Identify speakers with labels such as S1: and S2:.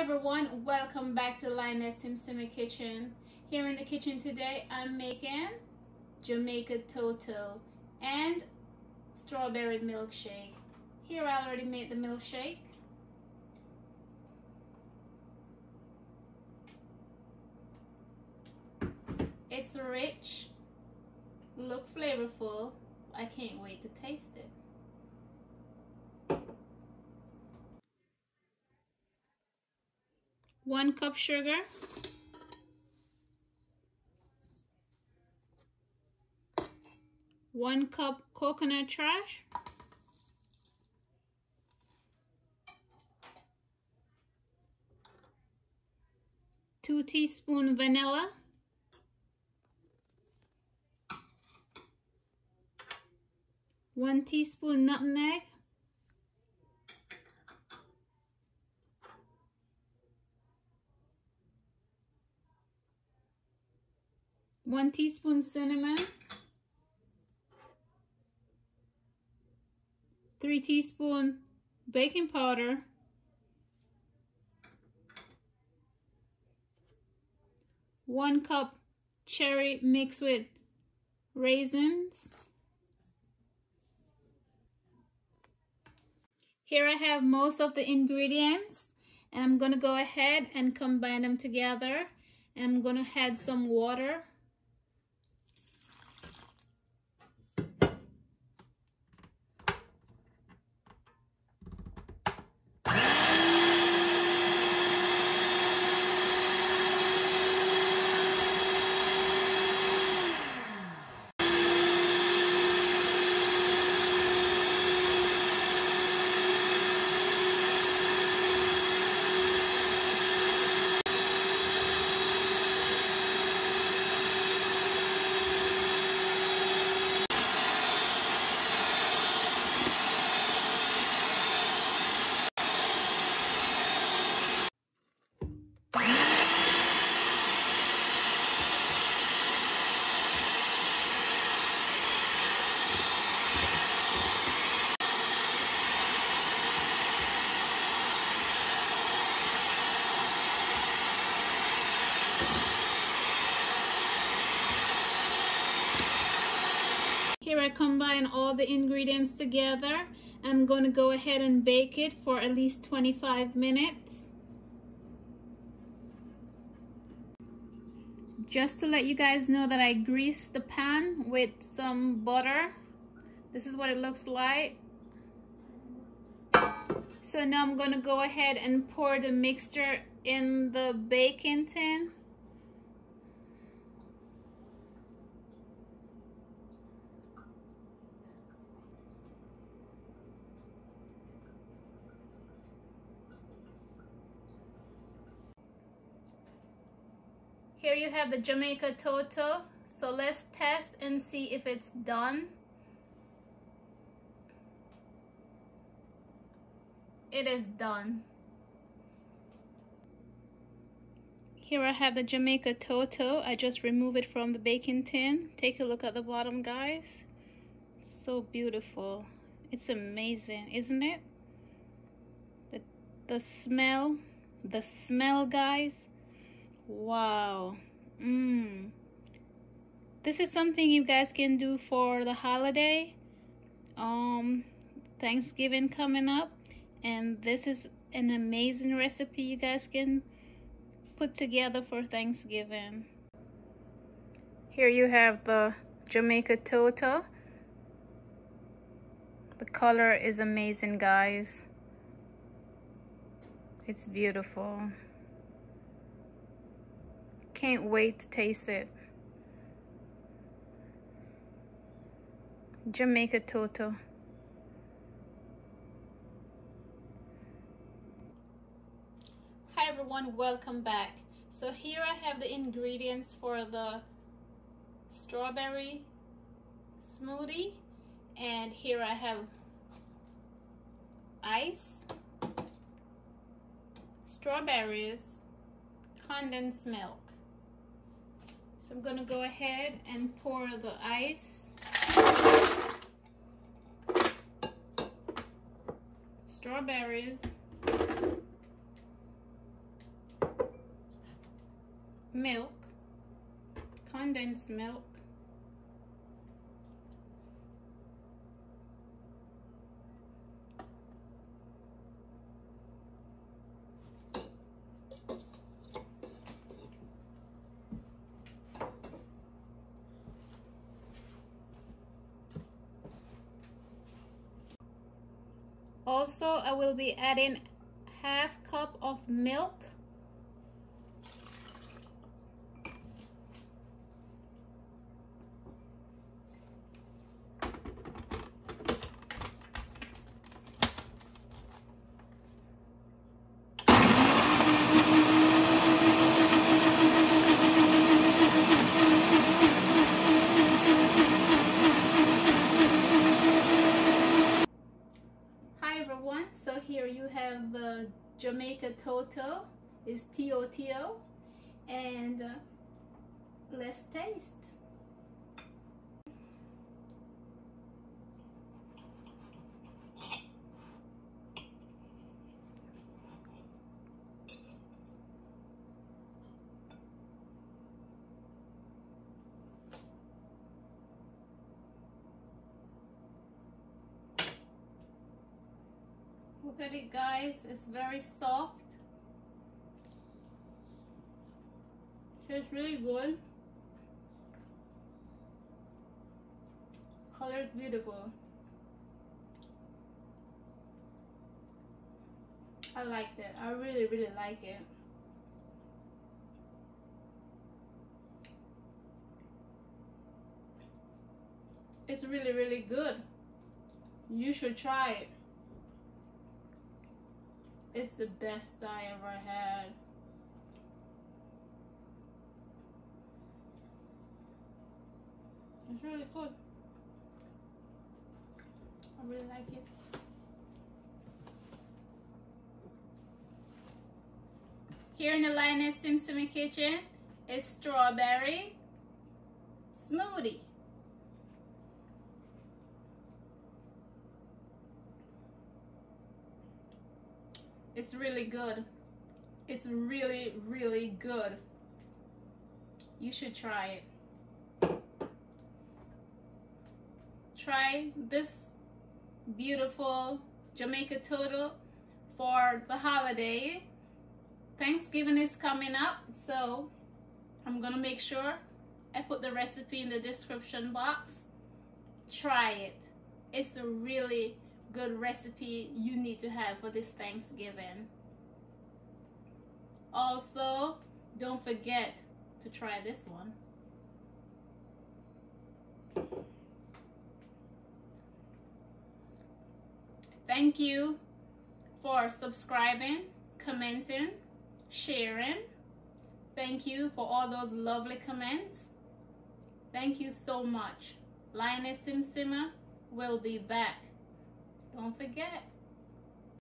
S1: everyone, welcome back to Lioness SimSima Kitchen. Here in the kitchen today, I'm making Jamaica Toto and strawberry milkshake. Here I already made the milkshake. It's rich, look flavorful. I can't wait to taste it. One cup sugar. One cup coconut trash. Two teaspoon vanilla. One teaspoon nutmeg one teaspoon cinnamon, three teaspoon baking powder, one cup cherry mixed with raisins. Here I have most of the ingredients and I'm going to go ahead and combine them together. And I'm going to add some water Here I combine all the ingredients together. I'm going to go ahead and bake it for at least 25 minutes. Just to let you guys know that I greased the pan with some butter. This is what it looks like. So now I'm going to go ahead and pour the mixture in the baking tin. Here you have the Jamaica Toto. So let's test and see if it's done. It is done. Here I have the Jamaica Toto. I just remove it from the baking tin. Take a look at the bottom, guys. So beautiful. It's amazing, isn't it? The, the smell, the smell, guys Wow. Mmm. This is something you guys can do for the holiday. Um, Thanksgiving coming up. And this is an amazing recipe you guys can put together for Thanksgiving. Here you have the Jamaica Toto. The color is amazing, guys. It's beautiful. Can't wait to taste it. Jamaica Toto. Hi everyone, welcome back. So here I have the ingredients for the strawberry smoothie and here I have ice, strawberries, condensed milk. So I'm gonna go ahead and pour the ice. Strawberries. Milk. Condensed milk. Also, I will be adding half cup of milk so here you have the Jamaica Toto is T-O-T-O and uh, let's taste Look at it guys, it's very soft. Tastes really good. Color is beautiful. I like it. I really, really like it. It's really, really good. You should try it. It's the best I ever had. It's really good. I really like it. Here in the Lioness SimSima kitchen is strawberry smoothie. It's really good. It's really, really good. You should try it. Try this beautiful Jamaica Toto for the holiday. Thanksgiving is coming up, so I'm gonna make sure I put the recipe in the description box. Try it. It's a really good recipe you need to have for this Thanksgiving. Also, don't forget to try this one. Thank you for subscribing, commenting, sharing. Thank you for all those lovely comments. Thank you so much. Lioness SimSima will be back. Don't forget,